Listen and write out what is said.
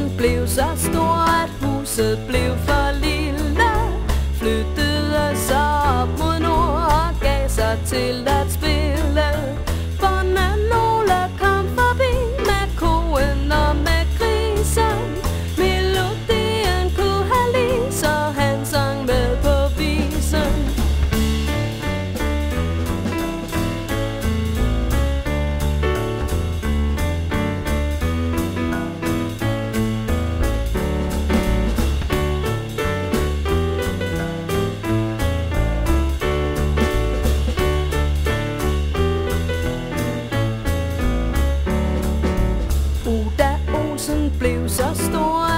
Prinsen blev så stor, at huset blev for lille. Flyttede sig op mod nord og gav sig til at spille. just the one